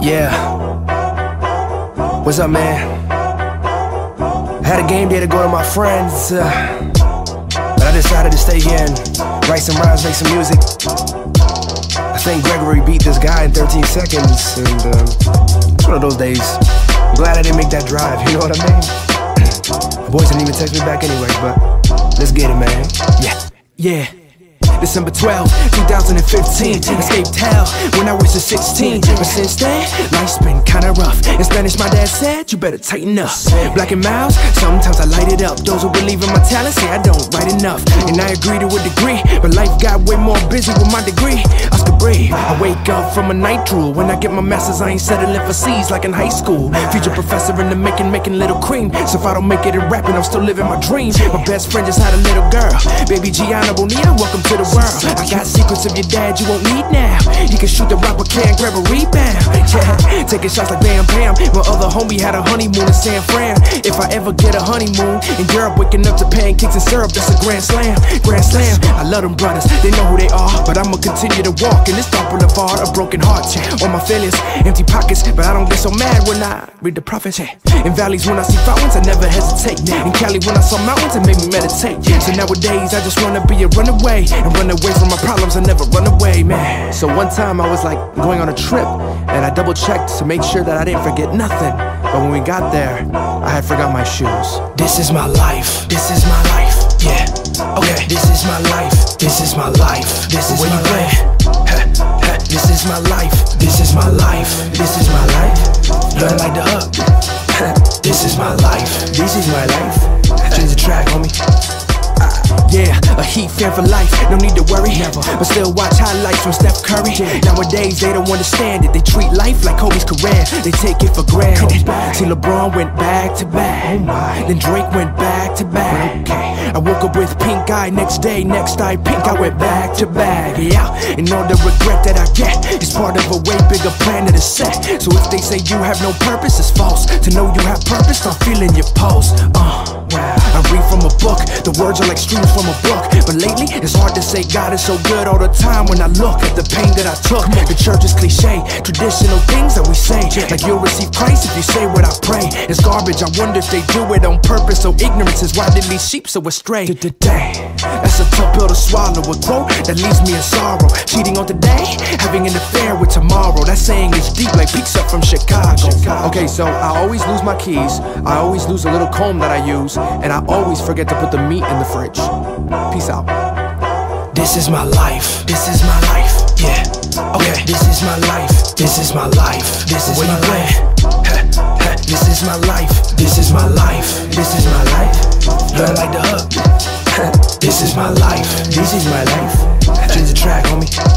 Yeah. What's up, man? I had a game day to go to my friends, uh, but I decided to stay here and write some rhymes, make some music. I think McGregor beat this guy in 13 seconds, and uh, it's one of those days. I'm glad I didn't make that drive, you know what I mean? The boys didn't even text me back anyway, but let's get it, man. Yeah, yeah. December 12, 2015. Escaped hell when I was just 16. But since then, life's been kinda rough. In Spanish, my dad said, You better tighten up. Black and Milds, sometimes I light it up. Those who believe in my talent say I don't write enough. And I agree to a degree, but life got way more busy with my degree. Oscar breathe. I wake up from a night drool. When I get my masters, I ain't settling for C's like in high school. Future professor in the making, making little cream. So if I don't make it in rapping, I'm still living my dreams. My best friend just had a little girl. Baby Gianna Bonita, welcome to the world. I got secrets of your dad you won't need now. He can shoot the rapper, can't grab a rebound. Yeah, taking shots like Bam Bam. My other homie had a honeymoon in San Fran. If I ever get a honeymoon in Europe, waking up to pancakes and syrup, that's a grand slam. Grand slam. I love them brothers, they know who they are. But I'ma continue to walk in this dark boulevard of broken hearts. Yeah. On my failures, empty pockets, but I don't get so mad when I read the prophets. Yeah. In valleys, when I see fountains, I never hesitate. In Cali, when I saw mountains, it made me meditate. So nowadays, I just wanna be a runaway and run away from my problems. I never run away, man. So one time, I was like going on a trip, and I double checked to make sure that I didn't forget nothing. But when we got there, I had forgot my shoes. This is my life. This is my life. Yeah. Okay. This is my life. This is my life. This is Where my life. This is my life. This is my life. This is my life. Learn like the up. this is my life. This is my life. Change the track, Yeah, Heat fan for life, no need to worry. Never. But still watch highlights from Steph Curry. Nowadays they don't understand it. They treat life like Kobe's career. They take it for granted. See, LeBron went back to back. Oh Then Drake went back to back. Okay. I woke up with pink eye next day, next eye pink. I went back to back. Yeah, and all the regret that I get is part of a way bigger plan that is set. So if they say you have no purpose, it's false. To know you have purpose, I'm feeling your pulse. Uh. I read from a book, the words are like streams from a book. But lately, it's hard to say God is so good all the time when I look at the pain that I took. The church is cliche, traditional things that we say. Like you'll receive Christ if you say what I pray. It's garbage, I wonder if they do it on purpose. So ignorance is why they lead sheep so astray. Today, that's a tough pill to swallow. A quote that leaves me in sorrow. Cheating on today, having an affair with tomorrow. That saying is deep like pizza from Chicago. Okay, so I always lose my keys. I always lose a little comb that I use. And I always forget to put the meat in the fridge. Peace out. This is my life. This is my life. Yeah. Okay. This is my life. This is my life. This is my life. This is my life. This is my life. This is my life. Learn like the hook. This is my life. This is my life. Change the track, homie.